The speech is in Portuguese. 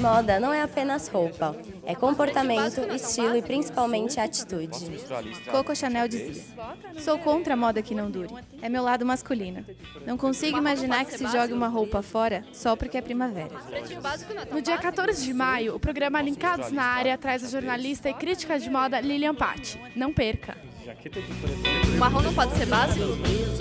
Moda não é apenas roupa, é comportamento, estilo e principalmente atitude. Coco Chanel dizia: Sou contra a moda que não dure. É meu lado masculino. Não consigo imaginar que se jogue uma roupa fora só porque é primavera. No dia 14 de maio, o programa Linkados na Área traz a jornalista e crítica de moda Lilian Patti. Não perca! O marrom não pode ser básico?